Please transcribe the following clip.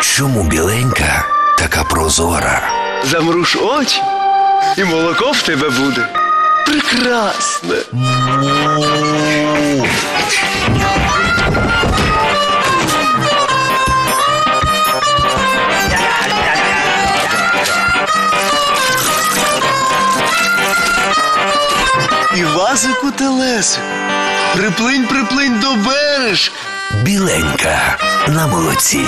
Чому біленька така прозора? Замруш очі, і молоко в тебе буде. Прекрасне. І вазику телесику. Приплинь, приплинь до береж. Біленька на молоці.